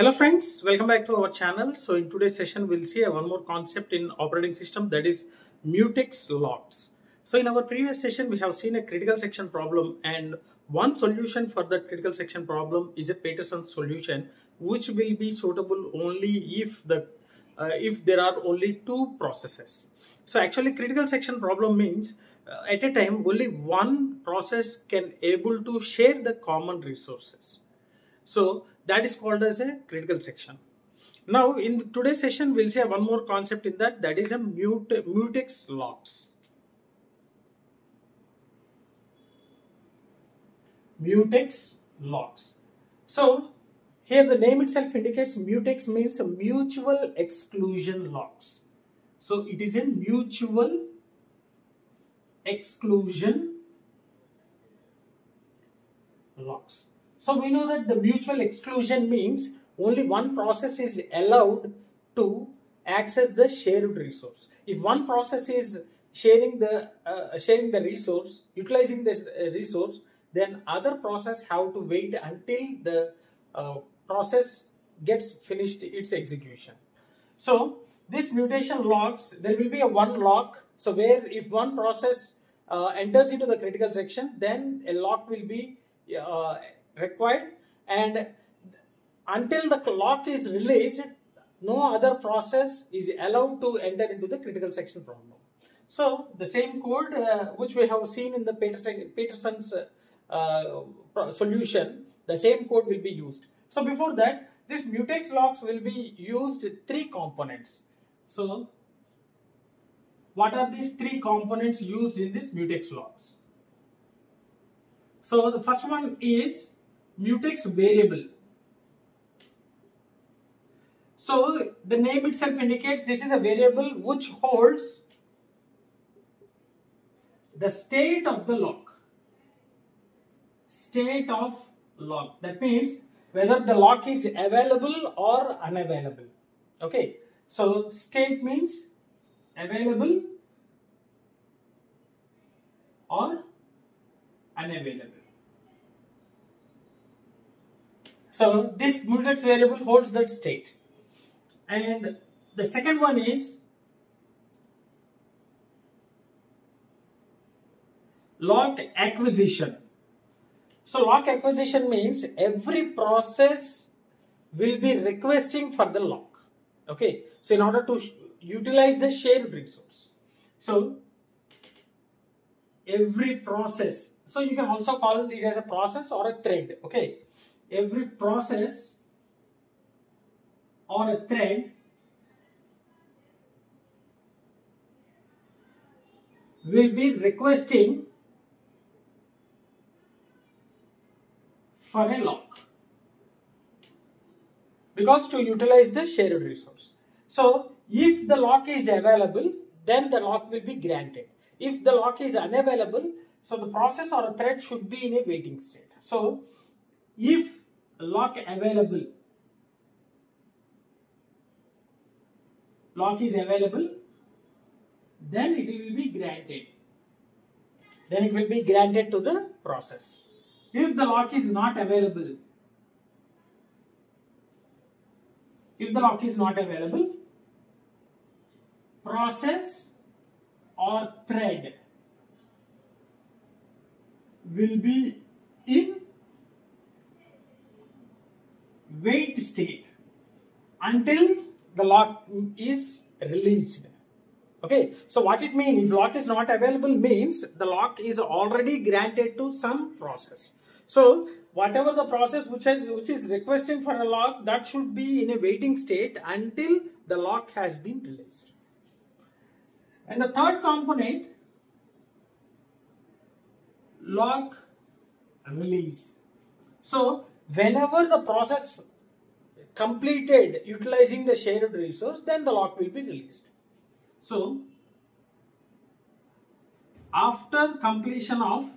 Hello friends, welcome back to our channel. So in today's session, we'll see one more concept in operating system that is mutex locks. So in our previous session, we have seen a critical section problem and one solution for that critical section problem is a peterson solution, which will be suitable only if the uh, if there are only two processes. So actually critical section problem means uh, at a time only one process can able to share the common resources. So that is called as a critical section. Now in today's session we'll see one more concept in that that is a mute, mutex locks. Mutex locks. So here the name itself indicates mutex means a mutual exclusion locks. So it is a mutual exclusion locks. So we know that the mutual exclusion means only one process is allowed to access the shared resource. If one process is sharing the uh, sharing the resource, utilizing this uh, resource, then other process have to wait until the uh, process gets finished its execution. So this mutation locks, there will be a one lock. So where if one process uh, enters into the critical section, then a lock will be uh, required and until the lock is released, no other process is allowed to enter into the critical section problem. So the same code uh, which we have seen in the Peterson, Peterson's uh, solution, the same code will be used. So before that, this mutex locks will be used three components. So what are these three components used in this mutex locks? So the first one is mutex variable. So the name itself indicates this is a variable which holds the state of the lock. State of lock. That means whether the lock is available or unavailable. Okay. So state means available or unavailable. So this mutex variable holds that state. And the second one is lock acquisition. So lock acquisition means every process will be requesting for the lock. Okay. So in order to utilize the shared resource. So every process. So you can also call it as a process or a thread. Okay. Every process or a thread will be requesting for a lock because to utilize the shared resource. So if the lock is available then the lock will be granted. If the lock is unavailable so the process or a thread should be in a waiting state. So if lock available. Lock is available. Then it will be granted. Then it will be granted to the process. If the lock is not available if the lock is not available process or thread will be in wait state until the lock is released. Okay, so what it means if lock is not available means the lock is already granted to some process. So whatever the process which is which is requesting for a lock that should be in a waiting state until the lock has been released. And the third component lock release. So whenever the process completed utilizing the shared resource, then the lock will be released. So, after completion of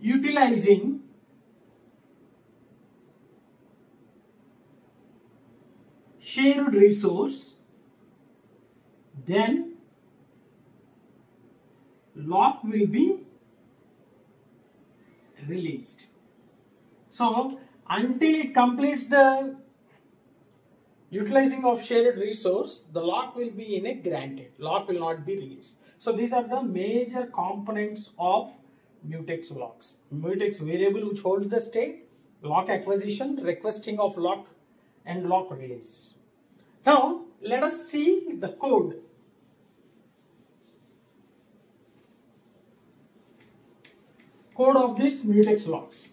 utilizing shared resource, then lock will be released. So until it completes the utilizing of shared resource, the lock will be in a granted. Lock will not be released. So these are the major components of mutex locks. Mutex variable which holds the state, lock acquisition, requesting of lock and lock release. Now let us see the code. Code of these mutex locks.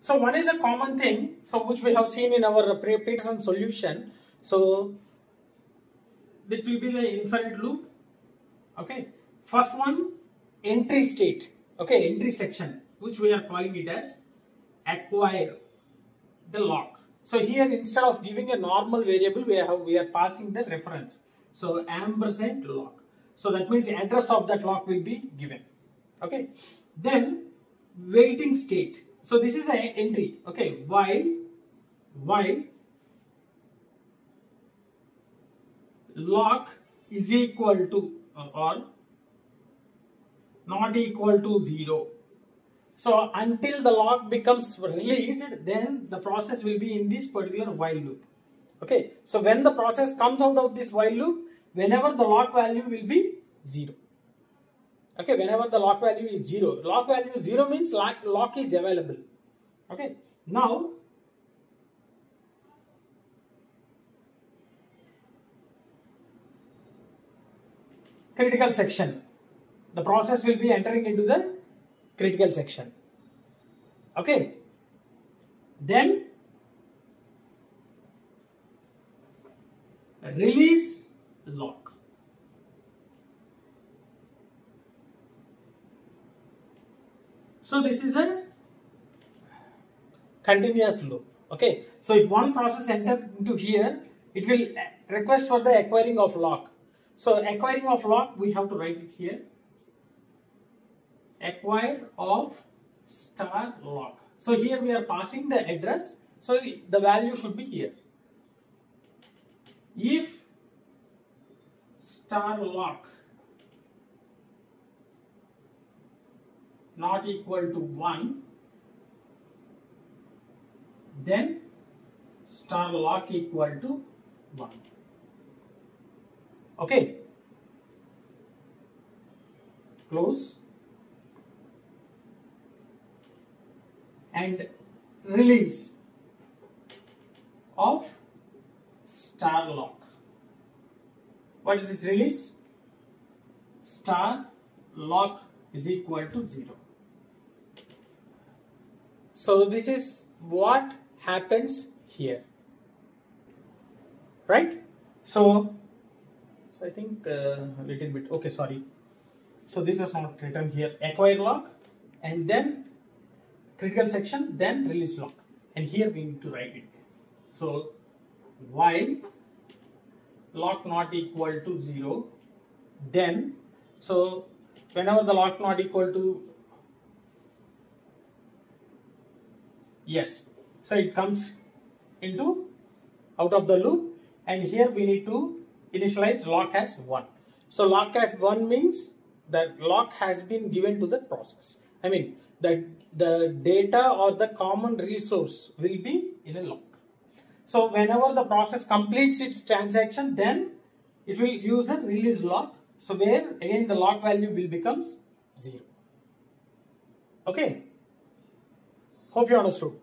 So one is a common thing, so which we have seen in our Peterson solution. So it will be the infinite loop. Okay. First one, entry state. Okay, entry section, which we are calling it as acquire the lock. So here instead of giving a normal variable, we have we are passing the reference. So ampersand lock. So that means the address of that lock will be given. Okay. Then waiting state. So this is an entry. Okay. While while lock is equal to uh, or not equal to 0. So until the lock becomes released, then the process will be in this particular while loop. Okay, so when the process comes out of this while loop, whenever the lock value will be 0. Okay, whenever the lock value is 0. Lock value 0 means lock, lock is available. Okay, now critical section the process will be entering into the critical section. Okay. Then release lock. So this is a continuous loop. Okay. So if one process enter into here, it will request for the acquiring of lock. So acquiring of lock, we have to write it here acquire of star lock. So here we are passing the address. So the value should be here. If star lock not equal to 1 then star lock equal to 1 okay close and release of star lock. What is this release? Star lock is equal to 0. So this is what happens here. Right? So, I think uh, a little bit, okay, sorry. So this is not written here, acquire lock and then critical section then release lock and here we need to write it so while lock not equal to 0 then so whenever the lock not equal to yes so it comes into out of the loop and here we need to initialize lock as 1 so lock as 1 means that lock has been given to the process I mean, the, the data or the common resource will be in a lock. So whenever the process completes its transaction, then it will use the release lock. So where again the lock value will becomes 0. Okay. Hope you understood.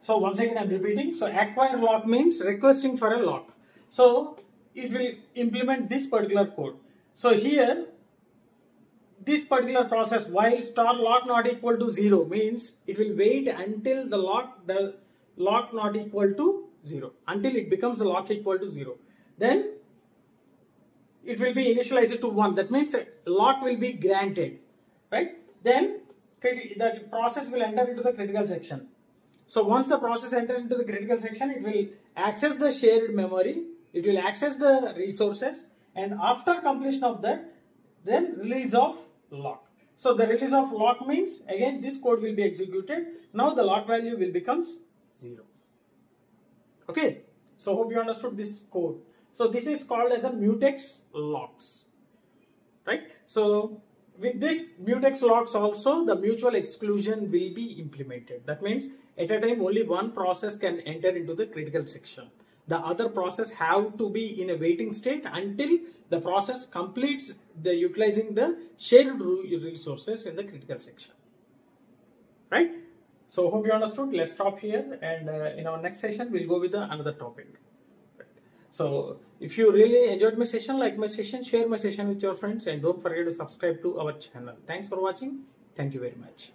So once again I am repeating. So acquire lock means requesting for a lock. So it will implement this particular code. So here this particular process while star lock not equal to 0 means it will wait until the lock the lock not equal to 0 until it becomes a lock equal to 0 then it will be initialized to 1 that means a lock will be granted right then the process will enter into the critical section so once the process enter into the critical section it will access the shared memory it will access the resources and after completion of that then release of lock. So the release of lock means again this code will be executed. Now the lock value will becomes 0. Okay. So hope you understood this code. So this is called as a mutex locks. Right. So with this mutex locks also the mutual exclusion will be implemented. That means at a time only one process can enter into the critical section. The other process have to be in a waiting state until the process completes the utilizing the shared resources in the critical section. Right? So hope you understood. Let's stop here and uh, in our next session we'll go with the another topic so if you really enjoyed my session, like my session, share my session with your friends and don't forget to subscribe to our channel. Thanks for watching. Thank you very much.